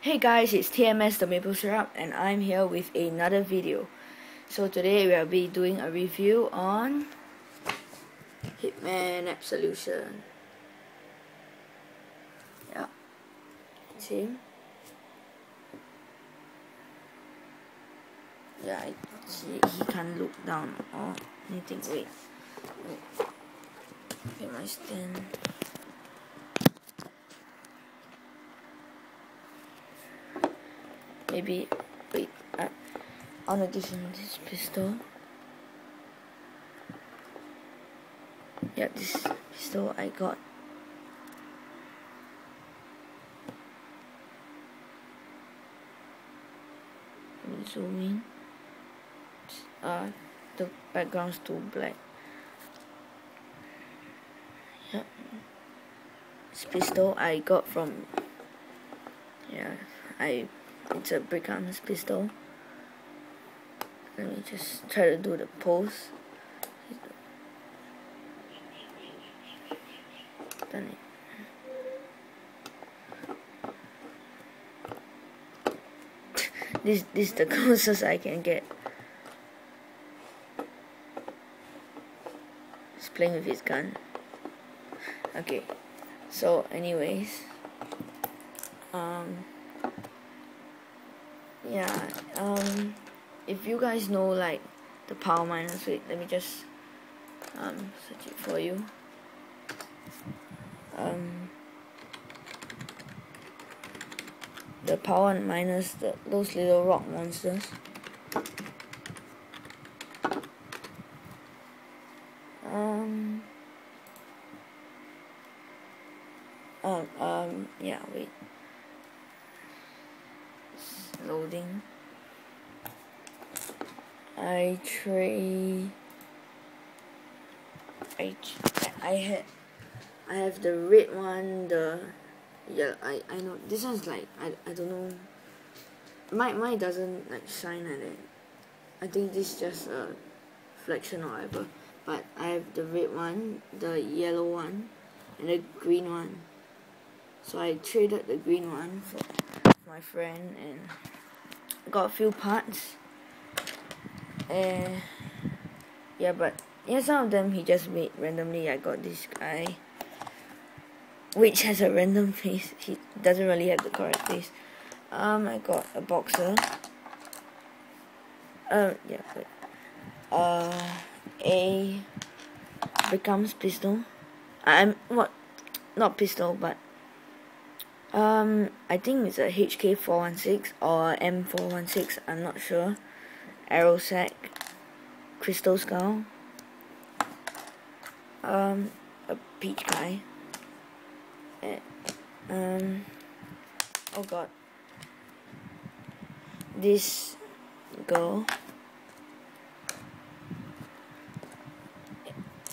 Hey guys, it's TMS the Maple Syrup and I'm here with another video. So today we'll be doing a review on Hitman Absolution. Yeah, it's. Yeah, I see he can't look down or anything. Wait, wait. Get my stand. Maybe wait I, I wanna give him this pistol. Yeah this pistol I got. Zoom in. Uh the background's too black. Yeah. This pistol I got from yeah I it's a BrickArms pistol. Let me just try to do the pose. Done it. This this is the closest I can get. He's playing with his gun. Okay so anyways um yeah um if you guys know like the Power Miners wait let me just um search it for you. Um the Power Miners the those little rock monsters. Um um um yeah wait loading. I trade. I I had I have the red one. The yeah I I know this one's like I I don't know. My mine doesn't like shine like that. I think this is just a reflection or whatever. But I have the red one, the yellow one, and the green one. So I traded the green one for my friend and got a few parts. And yeah but yeah some of them he just made randomly. I got this guy which has a random face. He doesn't really have the correct face. Um I got a boxer. Uh yeah wait. uh a becomes pistol. I'm what? Not pistol but um, I think it's a HK416 or M416, I'm not sure. Aerosac, Crystal Skull, um, a peach guy, eh, um, oh god, this girl,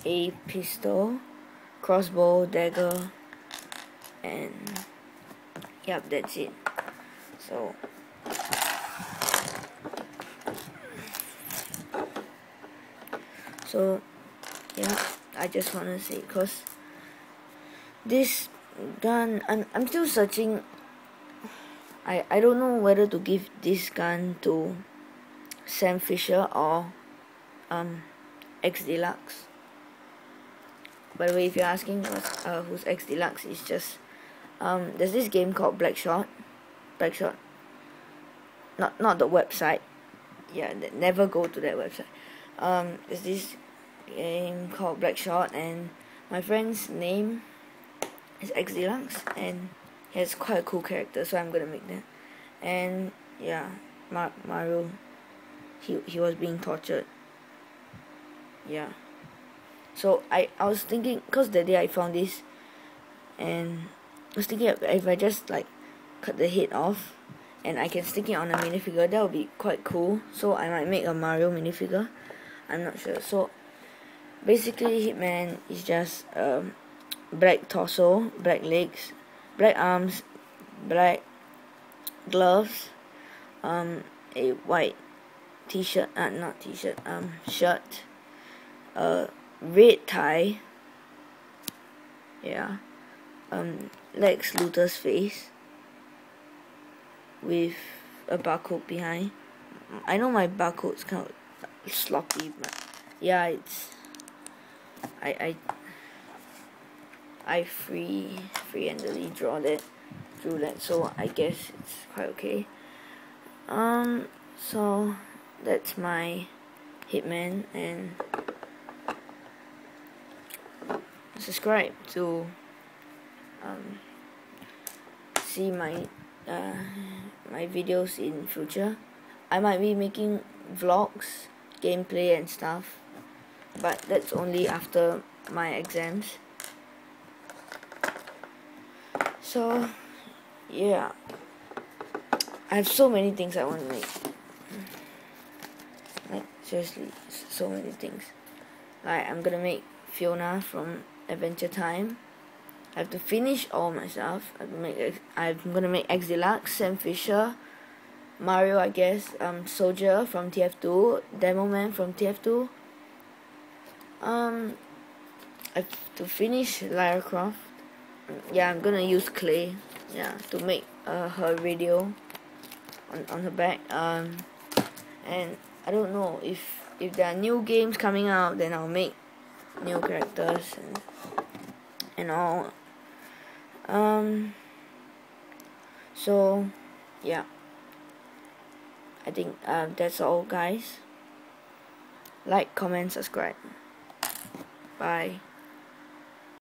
a pistol, crossbow, dagger, and yep that's it. So so yeah I just wanna say cause this gun I'm, I'm still searching. I, I don't know whether to give this gun to Sam Fisher or um X Deluxe. By the way if you're asking uh, who's X Deluxe it's just um, there's this game called Blackshot. Blackshot. Not not the website. Yeah, never go to that website. Um, there's this game called Blackshot, and my friend's name is X and he has quite a cool character, so I'm gonna make that. And yeah, Mar Mario, he he was being tortured. Yeah. So I I was thinking, cause the day I found this, and I was thinking if I just like cut the head off and I can stick it on a minifigure that would be quite cool. So I might make a Mario minifigure. I'm not sure. So basically Hitman is just um, black torso black legs black arms black gloves um, a white t-shirt uh, not t-shirt um, shirt a red tie. Yeah um Lex Luthor's face. with a barcode behind. I know my barcode's kind of sloppy, but yeah, it's I I I free free handedly draw that drew that, so I guess it's quite okay. Um, so that's my hitman and subscribe to um, see my uh, my videos in future. I might be making vlogs, gameplay and stuff, but that's only after my exams. So, yeah. I have so many things I want to make. Like, seriously, so many things. Like, I'm gonna make Fiona from Adventure Time. I have to finish all my stuff. I'm gonna make I'm gonna make X Sam Fisher, Mario, I guess, um, Soldier from TF2, Demoman from TF2. Um, I have to finish Lara Croft. Yeah, I'm gonna use clay. Yeah, to make uh, her radio on on her back. Um, and I don't know if if there are new games coming out, then I'll make new characters and and all um so yeah. I think uh, that's all guys. Like comment subscribe. Bye